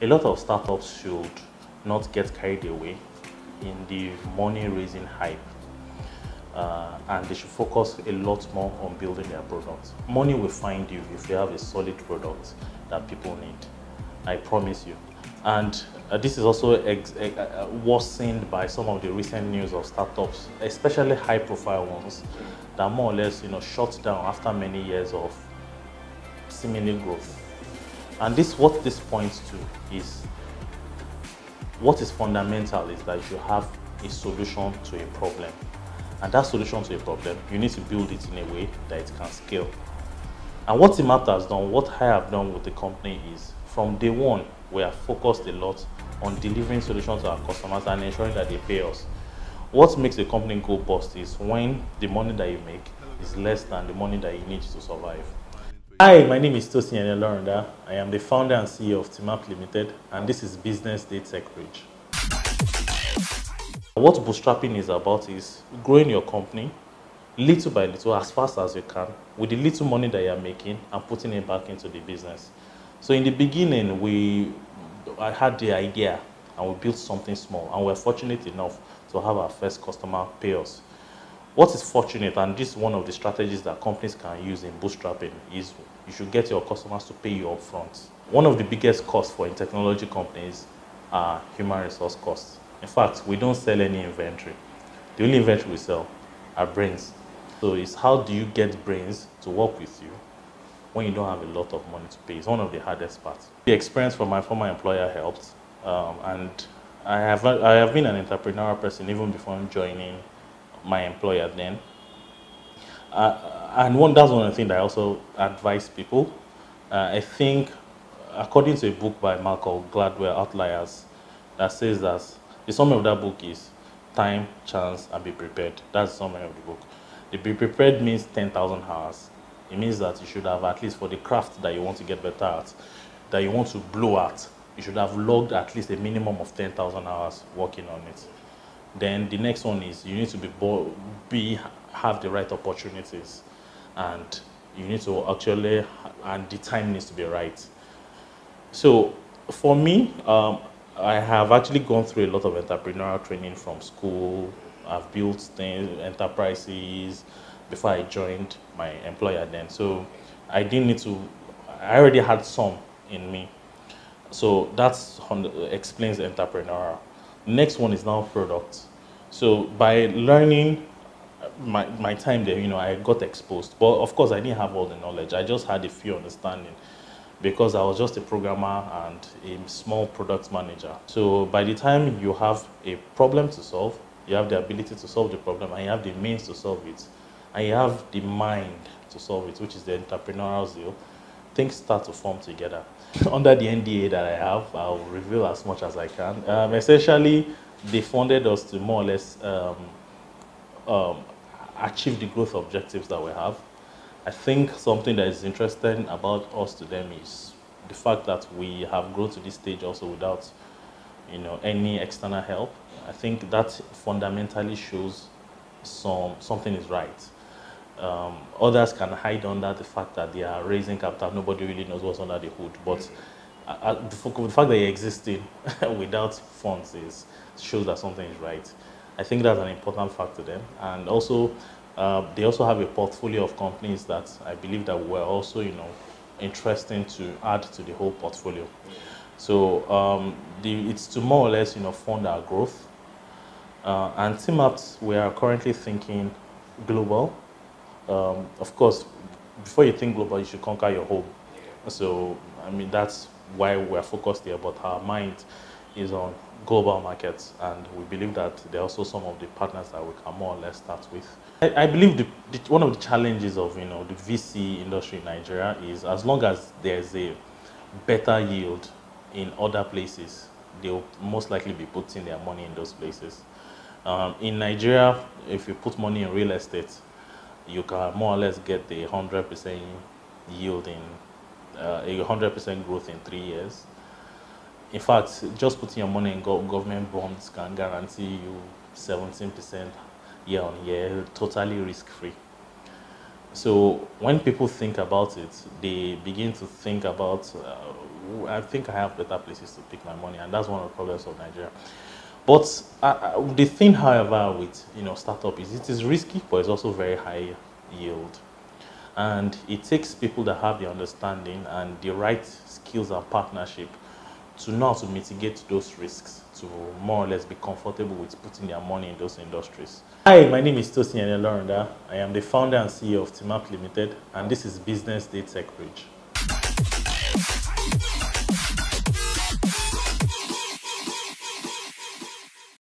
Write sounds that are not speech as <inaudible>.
a lot of startups should not get carried away in the money raising hype. Uh, and they should focus a lot more on building their products. Money will find you if you have a solid product that people need. I promise you. And uh, this is also uh, worsened by some of the recent news of startups, especially high-profile ones, that more or less, you know, shut down after many years of seemingly growth. And this, what this points to is, what is fundamental is that you have a solution to a problem. And that solution to a problem, you need to build it in a way that it can scale. And what Team has done, what I have done with the company is, from day one, we have focused a lot on delivering solutions to our customers and ensuring that they pay us. What makes a company go bust is when the money that you make is less than the money that you need to survive. Hi, my name is Tosin Eniolorunda. I am the founder and CEO of Teamapt Limited, and this is Business Day Tech Bridge. What bootstrapping is about is growing your company little by little, as fast as you can, with the little money that you're making and putting it back into the business. So in the beginning, we I had the idea and we built something small, and we're fortunate enough to have our first customer pay us what is fortunate, and this is one of the strategies that companies can use in bootstrapping, is you should get your customers to pay you upfront. One of the biggest costs for technology companies are human resource costs. In fact, we don't sell any inventory. The only inventory we sell are brains. So it's how do you get brains to work with you when you don't have a lot of money to pay. It's one of the hardest parts. The experience from my former employer helped, um, and I have I have been an entrepreneurial person even before joining my employer then. Uh, and one that's one of the things I also advise people. Uh, I think, according to a book by Malcolm Gladwell, Outliers, that says that the summary of that book is time, chance, and be prepared. That's the summary of the book. The be prepared means 10,000 hours. It means that you should have, at least for the craft that you want to get better at, that you want to blow at, you should have logged at least a minimum of 10,000 hours working on it. Then the next one is you need to be, be have the right opportunities, and you need to actually and the time needs to be right. So for me, um, I have actually gone through a lot of entrepreneurial training from school. I've built things, enterprises before I joined my employer then. So I didn't need to, I already had some in me. So that explains entrepreneurial. Next one is now product. So by learning my, my time there, you know, I got exposed. But of course, I didn't have all the knowledge. I just had a few understanding because I was just a programmer and a small product manager. So by the time you have a problem to solve, you have the ability to solve the problem and you have the means to solve it, and you have the mind to solve it, which is the entrepreneurial zeal, things start to form together. <laughs> Under the NDA that I have, I'll reveal as much as I can. Um, essentially, they funded us to more or less um, um, achieve the growth objectives that we have. I think something that is interesting about us to them is the fact that we have grown to this stage also without you know any external help. I think that fundamentally shows some something is right. Um, others can hide under the fact that they are raising capital. Nobody really knows what's under the hood. But uh, uh the fact that you're existing <laughs> without funds is shows that something is right. I think that's an important fact to them. And also, uh, they also have a portfolio of companies that I believe that were also, you know, interesting to add to the whole portfolio. So um, the, it's to more or less, you know, fund our growth. Uh, and Teamapt, we are currently thinking global. Um, of course, before you think global, you should conquer your home. So, I mean, that's why we're focused here, but our mind is on global markets, and we believe that there are also some of the partners that we can more or less start with. I, I believe the, the, one of the challenges of you know the VC industry in Nigeria is as long as there's a better yield in other places, they will most likely be putting their money in those places. Um, in Nigeria, if you put money in real estate, you can more or less get the 100% yield in uh, a 100% growth in three years in fact, just putting your money in government bonds can guarantee you 17% year on year, totally risk free. So when people think about it, they begin to think about uh, I think I have better places to pick my money, and that's one of the problems of Nigeria. But uh, the thing, however, with you know startup is it is risky, but it's also very high yield, and it takes people that have the understanding and the right skills and partnership to know to mitigate those risks to more or less be comfortable with putting their money in those industries. Hi, my name is Tosin Eniolorunda. I am the founder and CEO of TeamApt Limited, and this is Business Day Tech Bridge.